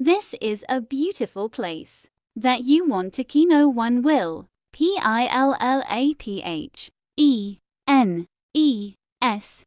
This is a beautiful place that you want to know. one will. P I L L A P H E N E S